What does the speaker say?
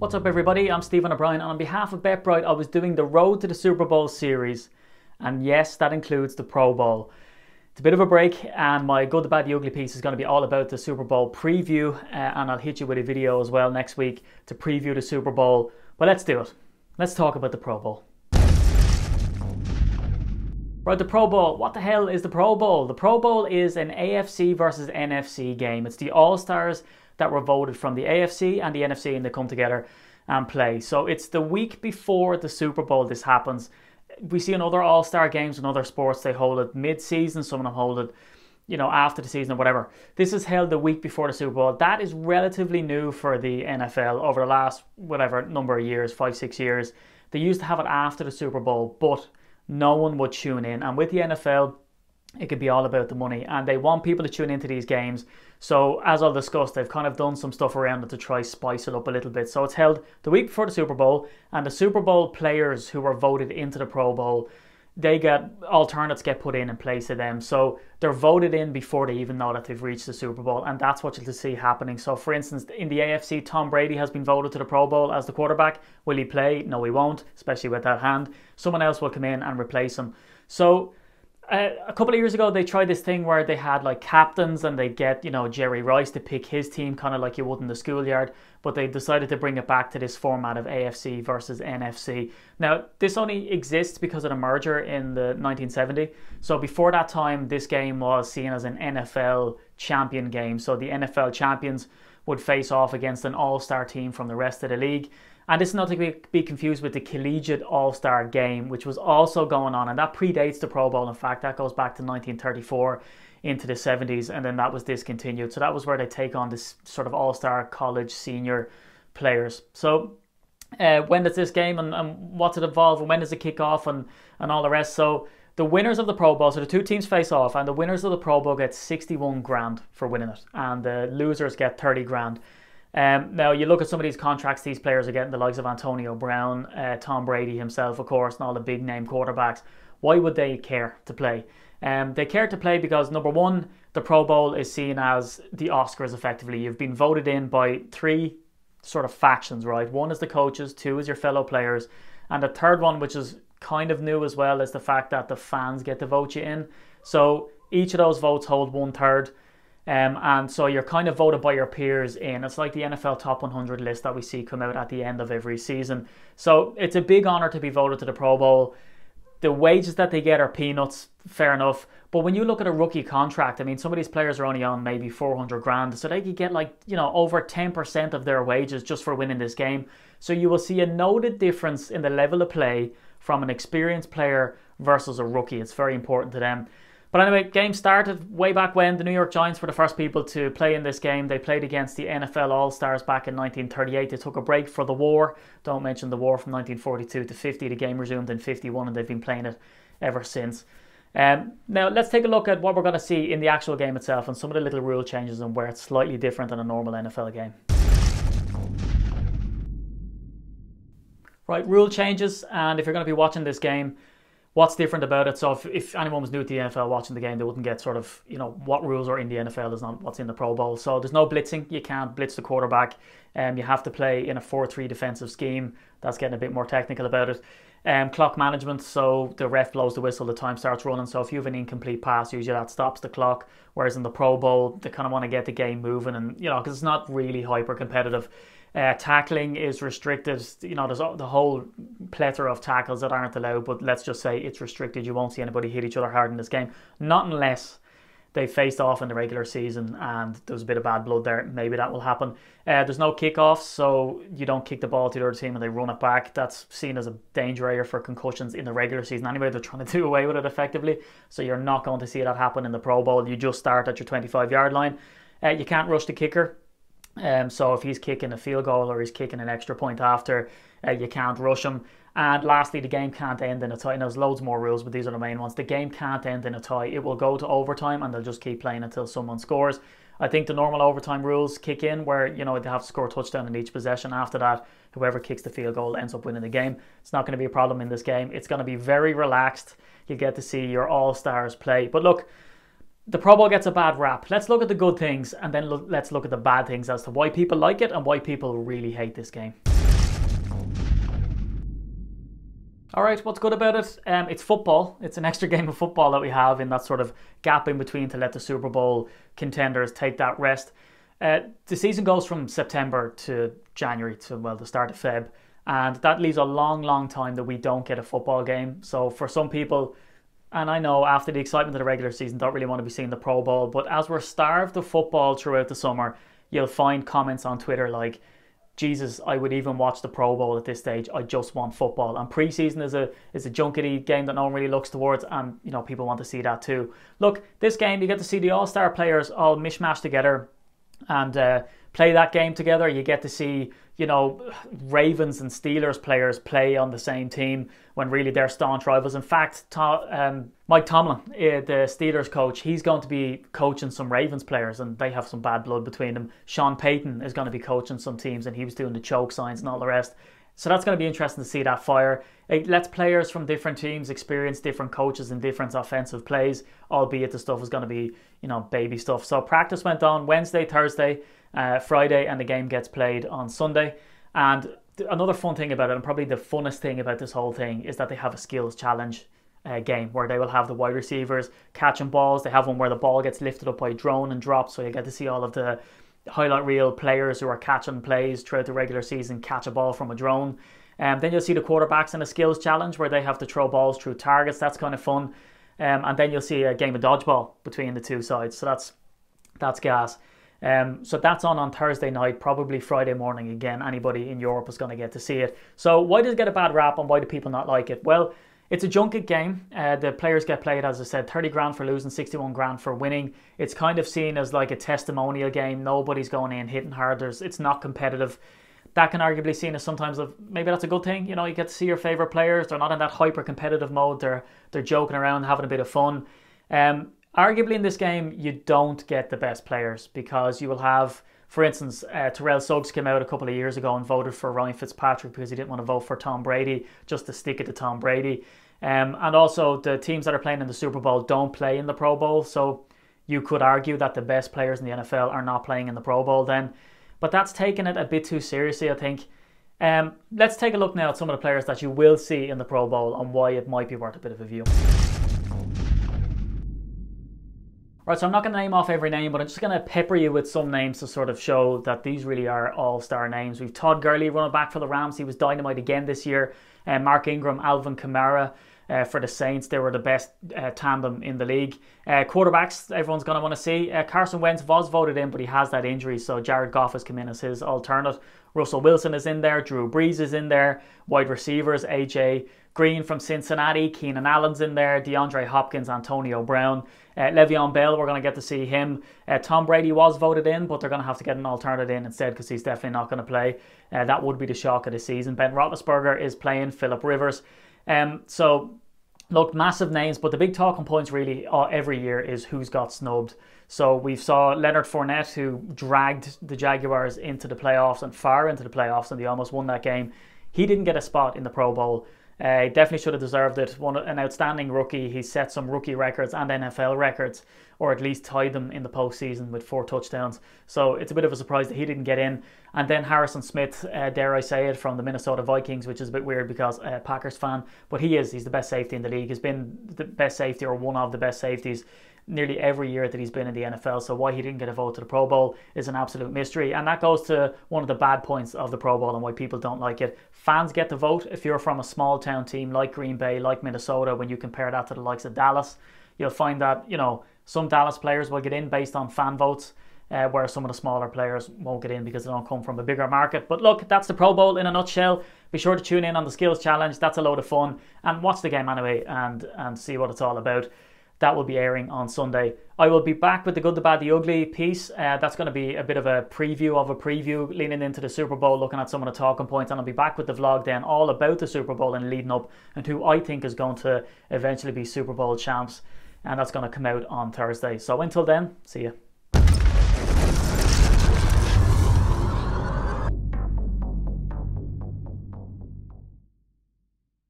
What's up, everybody? I'm Stephen O'Brien, and on behalf of BetBright, I was doing the Road to the Super Bowl series, and yes, that includes the Pro Bowl. It's a bit of a break, and my Good, the Bad, the Ugly piece is going to be all about the Super Bowl preview, uh, and I'll hit you with a video as well next week to preview the Super Bowl. But let's do it. Let's talk about the Pro Bowl. Right, the Pro Bowl. What the hell is the Pro Bowl? The Pro Bowl is an AFC versus NFC game. It's the All Stars that were voted from the AFC and the NFC and they come together and play. So it's the week before the Super Bowl this happens. We see in other All Star games and other sports they hold it mid season, some of them hold it, you know, after the season or whatever. This is held the week before the Super Bowl. That is relatively new for the NFL over the last whatever number of years, five, six years. They used to have it after the Super Bowl, but no one would tune in. And with the NFL, it could be all about the money and they want people to tune into these games. So as i'll discuss they've kind of done some stuff around it to try spice it up a little bit. So it's held the week before the super bowl and the super bowl players who were voted into the pro bowl they get alternates get put in in place of them. So they're voted in before they even know that they've reached the super bowl and that's what you'll see happening. So for instance in the afc tom brady has been voted to the pro bowl as the quarterback. Will he play? No he won't especially with that hand. Someone else will come in and replace him. So uh, a couple of years ago they tried this thing where they had like captains and they get you know Jerry Rice to pick his team kind of like you would in the schoolyard but they decided to bring it back to this format of AFC versus NFC now this only exists because of the merger in the 1970 so before that time this game was seen as an NFL champion game. So the NFL champions would face off against an all-star team from the rest of the league and is not to be confused with the Collegiate All Star game, which was also going on, and that predates the Pro Bowl. In fact, that goes back to 1934 into the 70s, and then that was discontinued. So that was where they take on this sort of All Star college senior players. So uh, when does this game and, and what's it involve, and when does it kick off, and, and all the rest? So the winners of the Pro Bowl, so the two teams face off, and the winners of the Pro Bowl get 61 grand for winning it, and the losers get 30 grand. Um, now you look at some of these contracts these players are getting, the likes of Antonio Brown, uh, Tom Brady himself, of course, and all the big name quarterbacks. Why would they care to play? Um, they care to play because number one, the Pro Bowl is seen as the Oscars. Effectively, you've been voted in by three sort of factions, right? One is the coaches, two is your fellow players, and the third one, which is kind of new as well, is the fact that the fans get to vote you in. So each of those votes hold one third. Um, and so you're kind of voted by your peers in. It's like the NFL top 100 list that we see come out at the end of every season. So it's a big honor to be voted to the Pro Bowl. The wages that they get are peanuts, fair enough. But when you look at a rookie contract, I mean, some of these players are only on maybe 400 grand. So they could get like, you know, over 10% of their wages just for winning this game. So you will see a noted difference in the level of play from an experienced player versus a rookie. It's very important to them. But anyway, game started way back when the New York Giants were the first people to play in this game. They played against the NFL All Stars back in 1938. They took a break for the war. Don't mention the war from 1942 to 50. The game resumed in 51 and they've been playing it ever since. Um, now, let's take a look at what we're going to see in the actual game itself and some of the little rule changes and where it's slightly different than a normal NFL game. Right, rule changes, and if you're going to be watching this game, what's different about it. So if, if anyone was new to the NFL watching the game, they wouldn't get sort of, you know, what rules are in the NFL is not what's in the Pro Bowl. So there's no blitzing. You can't blitz the quarterback. Um, you have to play in a 4-3 defensive scheme. That's getting a bit more technical about it. Um, clock management, so the ref blows the whistle, the time starts running. So if you have an incomplete pass, usually that stops the clock. Whereas in the Pro Bowl, they kind of want to get the game moving, and you know, because it's not really hyper competitive. Uh, tackling is restricted. You know, there's the whole plethora of tackles that aren't allowed, but let's just say it's restricted. You won't see anybody hit each other hard in this game. Not unless they faced off in the regular season and there was a bit of bad blood there. Maybe that will happen. Uh, there's no kickoffs, so you don't kick the ball to the other team and they run it back. That's seen as a danger area for concussions in the regular season. Anyway, they're trying to do away with it effectively, so you're not going to see that happen in the Pro Bowl. You just start at your 25 yard line. Uh, you can't rush the kicker. Um, so if he's kicking a field goal or he's kicking an extra point after, uh, you can't rush him. And lastly, the game can't end in a tie. And there's loads more rules, but these are the main ones. The game can't end in a tie. It will go to overtime, and they'll just keep playing until someone scores. I think the normal overtime rules kick in, where you know they have to score a touchdown in each possession. After that, whoever kicks the field goal ends up winning the game. It's not going to be a problem in this game. It's going to be very relaxed. You get to see your all stars play. But look the Pro Bowl gets a bad rap. Let's look at the good things and then lo let's look at the bad things as to why people like it and why people really hate this game. All right, what's good about it? Um, it's football. It's an extra game of football that we have in that sort of gap in between to let the Super Bowl contenders take that rest. Uh, the season goes from September to January to, well, the start of Feb, and that leaves a long, long time that we don't get a football game. So for some people, and I know after the excitement of the regular season, don't really want to be seeing the Pro Bowl. But as we're starved of football throughout the summer, you'll find comments on Twitter like, Jesus, I would even watch the Pro Bowl at this stage. I just want football. And preseason is a is a junkety game that no one really looks towards, and you know people want to see that too. Look, this game you get to see the All Star players all mishmash together, and uh, play that game together. You get to see, you know, Ravens and Steelers players play on the same team when really they're staunch rivals. In fact, um, Mike Tomlin, eh, the Steelers coach, he's going to be coaching some Ravens players and they have some bad blood between them. Sean Payton is going to be coaching some teams and he was doing the choke signs and all the rest. So that's going to be interesting to see that fire. It lets players from different teams experience different coaches and different offensive plays, albeit the stuff is going to be, you know, baby stuff. So practice went on Wednesday, Thursday uh, Friday, and the game gets played on Sunday. And th- another fun thing about it, and probably the funnest thing about this whole thing, is that they have a skills challenge uh, game where they will have the wide receivers catching balls. They have one where the ball gets lifted up by drone and dropped, so you get to see all of the highlight reel players who are catching plays throughout the regular season catch a ball from a drone. Um, then you'll see the quarterbacks in a skills challenge where they have to throw balls through targets. That's kind of fun. Um, and then you'll see a game of dodgeball between the two sides. So that's that's gas. Um, so that's on on Thursday night, probably Friday morning again. Anybody in Europe is going to get to see it. So why does it get a bad rap and why do people not like it? Well, it's a junket game. Uh, the players get played, as I said, 30 grand for losing, 61 grand for winning. It's kind of seen as like a testimonial game. Nobody's going in hitting hard. There's, it's not competitive. That can arguably seen as sometimes of maybe that's a good thing. You know, you get to see your favorite players. They're not in that hyper competitive mode. They're they're joking around, having a bit of fun. Um, Arguably, in this game, you don't get the best players because you will have, for instance, uh, Terrell Suggs came out a couple of years ago and voted for Ryan Fitzpatrick because he didn't want to vote for Tom Brady just to stick it to Tom Brady. Um, and also, the teams that are playing in the Super Bowl don't play in the Pro Bowl, so you could argue that the best players in the NFL are not playing in the Pro Bowl then. But that's taking it a bit too seriously, I think. Um, let's take a look now at some of the players that you will see in the Pro Bowl and why it might be worth a bit of a view. Right, so I'm not going to name off every name, but I'm just going to pepper you with some names to sort of show that these really are all-star names. We've Todd Gurley running back for the Rams. He was dynamite again this year. Uh, Mark Ingram, Alvin Kamara uh, for the Saints. They were the best uh, tandem in the league. Uh, quarterbacks, everyone's going to want to see. Uh, Carson Wentz was voted in, but he has that injury, so Jared Goff has come in as his alternate. Russell Wilson is in there. Drew Brees is in there. Wide receivers, AJ Green from Cincinnati, Keenan Allen's in there, DeAndre Hopkins, Antonio Brown, uh, Le'Veon Bell. We're going to get to see him. Uh, Tom Brady was voted in, but they're going to have to get an alternate in instead because he's definitely not going to play. Uh, that would be the shock of the season. Ben Roethlisberger is playing. Philip Rivers. Um, so look, massive names, but the big talking points really uh, every year is who's got snubbed. So we saw Leonard Fournette who dragged the Jaguars into the playoffs and far into the playoffs, and they almost won that game. He didn't get a spot in the Pro Bowl. Uh, definitely should have deserved it. One, an outstanding rookie. He set some rookie records and NFL records, or at least tied them in the postseason with four touchdowns. So it's a bit of a surprise that he didn't get in. And then Harrison Smith, uh, dare I say it, from the Minnesota Vikings, which is a bit weird because uh, Packers fan, but he is. He's the best safety in the league. He's been the best safety or one of the best safeties nearly every year that he's been in the NFL. So why he didn't get a vote to the Pro Bowl is an absolute mystery. And that goes to one of the bad points of the Pro Bowl and why people don't like it. Fans get the vote if you're from a small town team like Green Bay, like Minnesota, when you compare that to the likes of Dallas, you'll find that, you know, some Dallas players will get in based on fan votes. Uh, where some of the smaller players won't get in because they don't come from a bigger market. But look, that's the Pro Bowl in a nutshell. Be sure to tune in on the Skills Challenge. That's a load of fun. And watch the game anyway and, and see what it's all about. That will be airing on Sunday. I will be back with the good, the bad, the ugly piece. Uh, that's going to be a bit of a preview of a preview, leaning into the Super Bowl, looking at some of the talking points, and I'll be back with the vlog then, all about the Super Bowl and leading up, and who I think is going to eventually be Super Bowl champs, and that's going to come out on Thursday. So until then, see you.